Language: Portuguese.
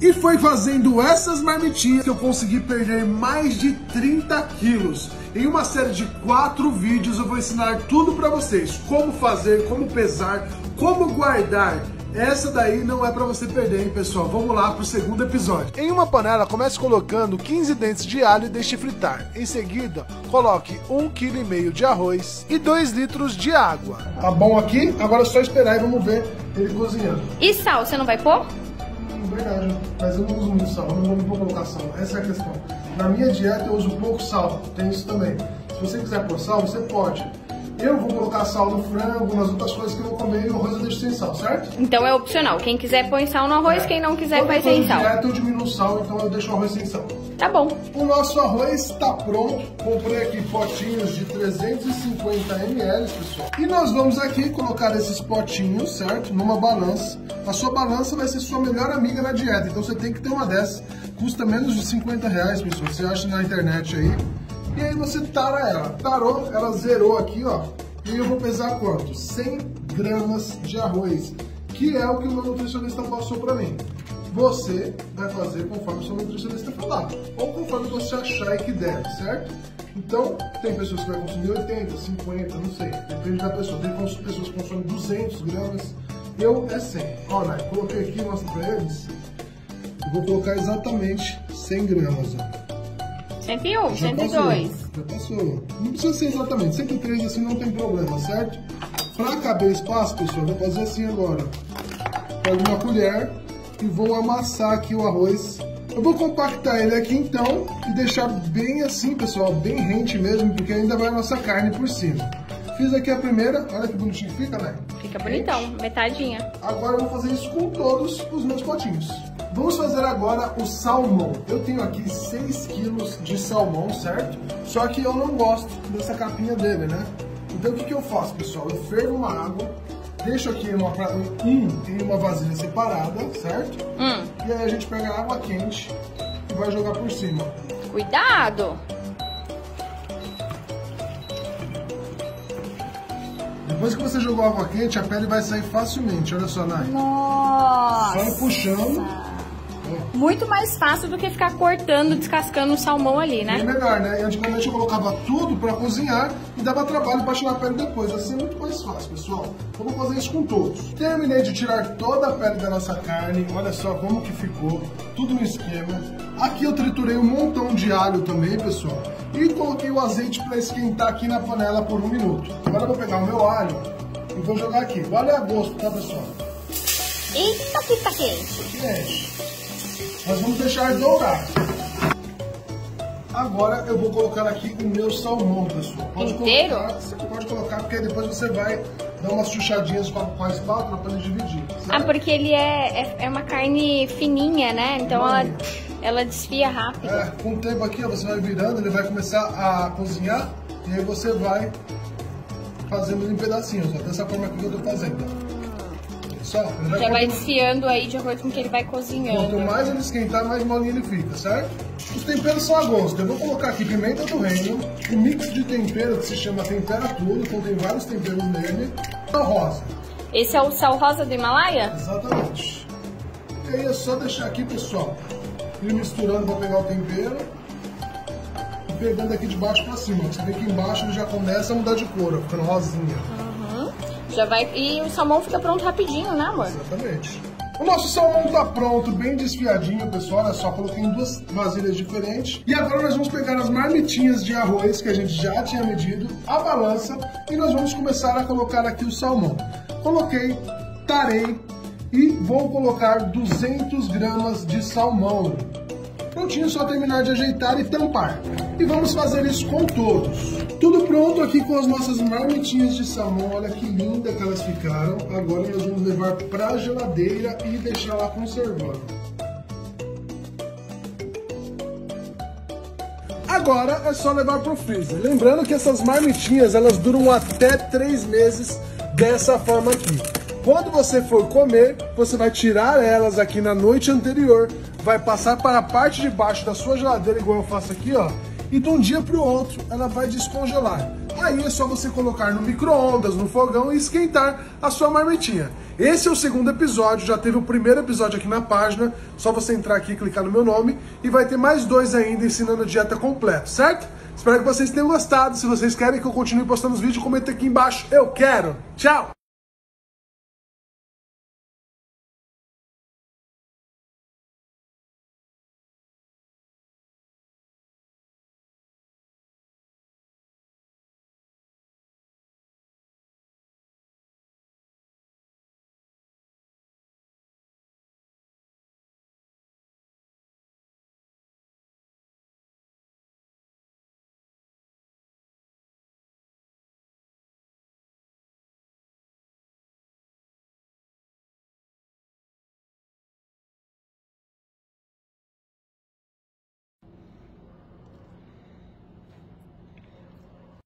E foi fazendo essas marmitinhas que eu consegui perder mais de 30 quilos. Em uma série de quatro vídeos eu vou ensinar tudo para vocês. Como fazer, como pesar, como guardar. Essa daí não é para você perder, hein, pessoal? Vamos lá pro segundo episódio. Em uma panela, comece colocando 15 dentes de alho e deixe fritar. Em seguida, coloque 1,5 kg de arroz e 2 litros de água. Tá bom aqui? Agora é só esperar e vamos ver ele cozinhando. E sal, você não vai pôr? Verdade, mas eu não uso muito sal, eu não vou colocar sal. Essa é a questão. Na minha dieta eu uso pouco sal, tem isso também. Se você quiser pôr sal, você pode. Eu vou colocar sal no frango, nas outras coisas que eu vou comer e o arroz eu deixo sem sal, certo? Então é opcional. Quem quiser põe sal no arroz, é. quem não quiser faz sem sal. dieta eu diminuo sal, então eu deixo o arroz sem sal. Tá bom. O nosso arroz está pronto. Comprei aqui potinhos de 350 ml, pessoal. E nós vamos aqui colocar esses potinhos, certo? Numa balança. A sua balança vai ser sua melhor amiga na dieta, então você tem que ter uma dessas. Custa menos de 50 reais, pessoal. Você acha na internet aí. E aí você tara ela. Tarou, ela zerou aqui, ó. E eu vou pesar quanto? 100 gramas de arroz, que é o que o meu nutricionista passou para mim. Você vai fazer conforme o seu nutricionista falar, ou conforme você achar que deve, certo? Então, tem pessoas que vão consumir 80, 50, não sei, depende da pessoa. Tem pessoas que consomem 200 gramas, eu é 100. Olha, coloquei aqui, mostra para eles. Eu vou colocar exatamente 100 gramas, ó. 101, já 102. Passou, já passou. Não precisa ser exatamente. 103 assim não tem problema, certo? Para caber espaço, pessoal, vou fazer assim agora. Pego uma colher e vou amassar aqui o arroz. Eu vou compactar ele aqui então e deixar bem assim, pessoal, bem rente mesmo, porque ainda vai a nossa carne por cima. Fiz aqui a primeira, olha que bonitinho fica, né? Fica bonitão, metadinha. Agora eu vou fazer isso com todos os meus potinhos. Vamos fazer agora o salmão. Eu tenho aqui 6 quilos de salmão, certo? Só que eu não gosto dessa capinha dele, né? Então o que, que eu faço, pessoal? Eu fervo uma água, deixo aqui uma, um em uma vasilha separada, certo? Hum. E aí a gente pega a água quente e vai jogar por cima. Cuidado! Depois que você jogou água quente, a pele vai sair facilmente. Olha só, Nai. Nossa! Só ir puxando. Muito mais fácil do que ficar cortando, descascando o salmão ali, né? É melhor, né? Antigamente eu colocava tudo pra cozinhar e dava trabalho pra tirar a pele depois. Assim é muito mais fácil, pessoal. Eu vou fazer isso com todos. Terminei de tirar toda a pele da nossa carne. Olha só como que ficou. Tudo no esquema. Aqui eu triturei um montão de alho também, pessoal. E coloquei o azeite para esquentar aqui na panela por um minuto. Agora eu vou pegar o meu alho e vou jogar aqui. É a gosto, tá, pessoal? Eita, que tá quente. Quente. Nós vamos deixar dourar. Agora eu vou colocar aqui o meu salmão, pessoal. Pode Inteiro? Colocar, você pode colocar, porque depois você vai dar umas chuchadinhas com a, com a espátula para dividir. Certo? Ah, porque ele é, é, é, uma carne fininha, né? Então ela, ela desfia rápido. É, com o tempo aqui você vai virando, ele vai começar a cozinhar e aí você vai fazendo em pedacinhos, ó, dessa forma que eu tô fazendo. Só, vai Já vai desfiando aí de acordo com que ele vai cozinhando. Quanto mais ele esquentar, mais molinho ele fica, certo? Os temperos são a gosto. Eu vou colocar aqui pimenta do reino, um mix de tempero que se chama temperatura, então tem vários temperos nele. Sal rosa. Esse é o sal rosa do Himalaia? Exatamente. E aí é só deixar aqui, pessoal, ir misturando para pegar o tempero e pegando aqui de baixo para cima. Você vê que embaixo ele já começa a mudar de cor, ficando rosinha. Já vai. E o salmão fica pronto rapidinho, né, amor? Exatamente. O nosso salmão tá pronto, bem desfiadinho, pessoal. Olha só, coloquei em duas vasilhas diferentes. E agora nós vamos pegar as marmitinhas de arroz que a gente já tinha medido, a balança, e nós vamos começar a colocar aqui o salmão. Coloquei, tarei e vou colocar 200 gramas de salmão. Prontinho, só terminar de ajeitar e tampar. E vamos fazer isso com todos. Tudo pronto aqui com as nossas marmitinhas de salmão. Olha que linda que elas ficaram. Agora nós vamos levar para a geladeira e deixar lá conservando. Agora é só levar para o freezer. Lembrando que essas marmitinhas elas duram até 3 meses dessa forma aqui. Quando você for comer, você vai tirar elas aqui na noite anterior vai passar para a parte de baixo da sua geladeira, igual eu faço aqui, ó. E de um dia para o outro, ela vai descongelar. Aí é só você colocar no micro-ondas, no fogão e esquentar a sua marmitinha. Esse é o segundo episódio, já teve o primeiro episódio aqui na página, só você entrar aqui e clicar no meu nome e vai ter mais dois ainda ensinando a dieta completa, certo? Espero que vocês tenham gostado. Se vocês querem que eu continue postando os vídeos, comenta aqui embaixo. Eu quero. Tchau!